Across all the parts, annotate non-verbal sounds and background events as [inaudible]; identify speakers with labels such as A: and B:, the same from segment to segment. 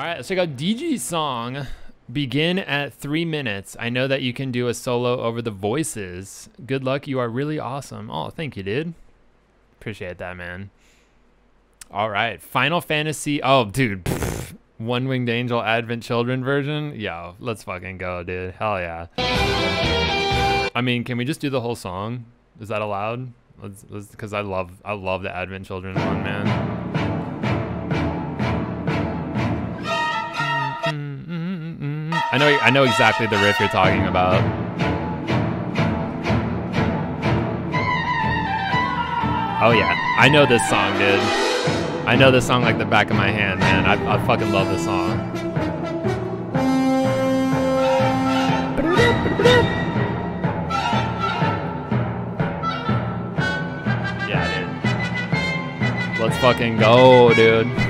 A: All right, let's check out DG's song. Begin at three minutes. I know that you can do a solo over the voices. Good luck. You are really awesome. Oh, thank you, dude. Appreciate that, man. All right. Final Fantasy. Oh, dude. [laughs] One Winged Angel Advent Children version. Yo, let's fucking go, dude. Hell yeah. I mean, can we just do the whole song? Is that allowed? Let's, let's, because I love, I love the Advent Children one, man. I know I know exactly the riff you're talking about. Oh yeah, I know this song, dude. I know this song like the back of my hand, man. I, I fucking love this song. Yeah, dude. Let's fucking go, dude.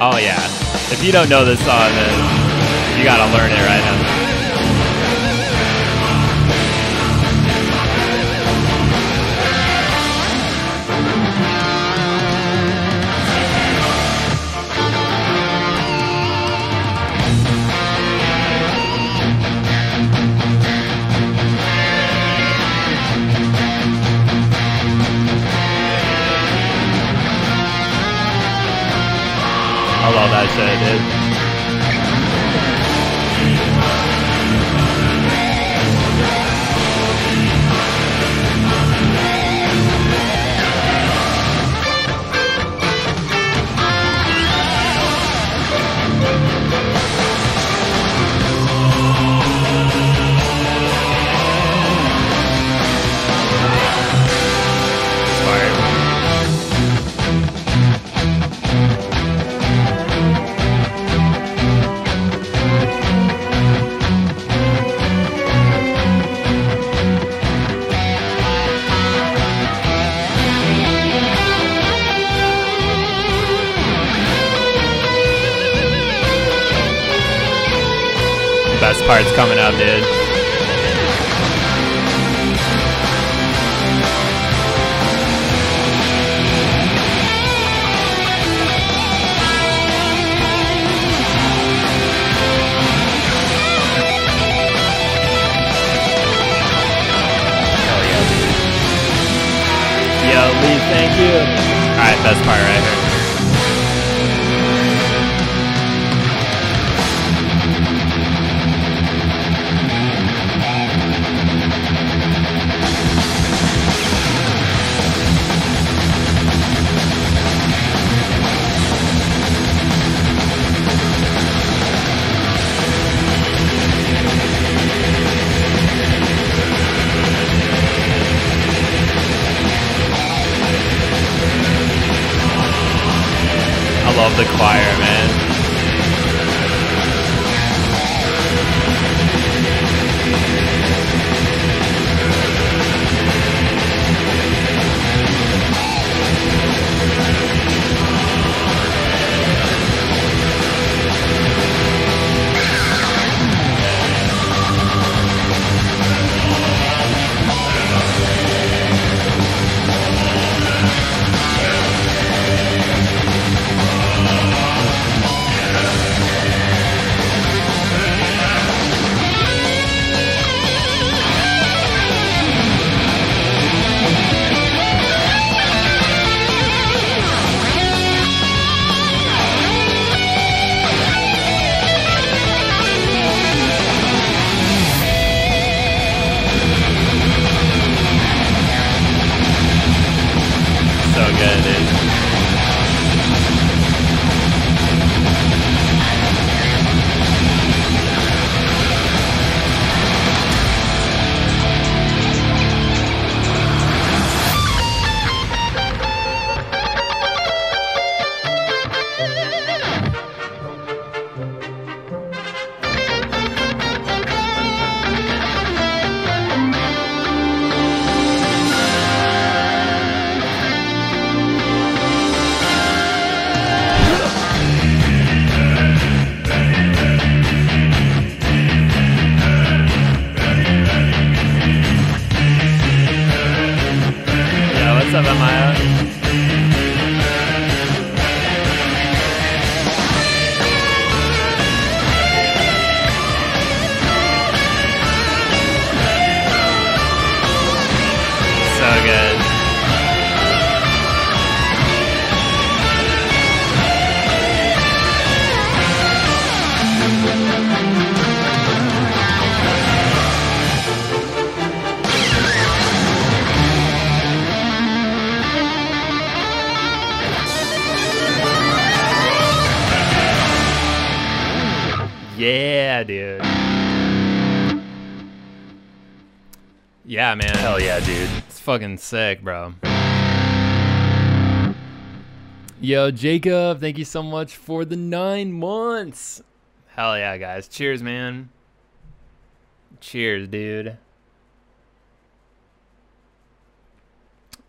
A: Oh yeah. If you don't know this song, then you gotta learn it right now. I love Best part's coming up, dude. Yo, Lee, thank you. Alright, best part right here. Love the choir, man. again. And Amaya? So Yeah, dude. Yeah, man.
B: Hell yeah, dude.
A: It's fucking sick, bro. Yo, Jacob, thank you so much for the nine months. Hell yeah, guys. Cheers, man. Cheers, dude.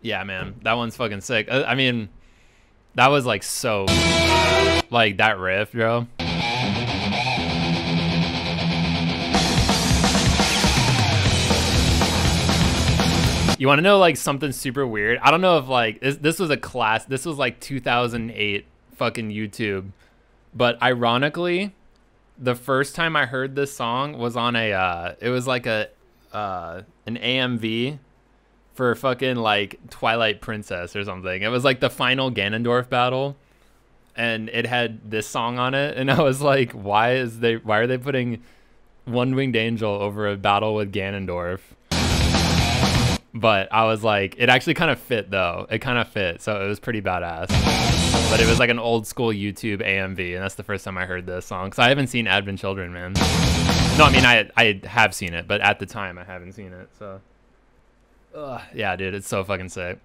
A: Yeah, man. That one's fucking sick. Uh, I, I mean, that was like so. Like that riff, bro. You want to know like something super weird? I don't know if like this, this was a class. This was like 2008 fucking YouTube. But ironically, the first time I heard this song was on a uh it was like a uh an AMV for fucking like Twilight Princess or something. It was like the final Ganondorf battle and it had this song on it and [laughs] I was like why is they why are they putting One Winged Angel over a battle with Ganondorf? But I was like, it actually kind of fit though. It kind of fit, so it was pretty badass. But it was like an old school YouTube AMV, and that's the first time I heard this song. Cause I haven't seen Advent Children, man. No, I mean I I have seen it, but at the time I haven't seen it. So, Ugh, yeah, dude, it's so fucking sick.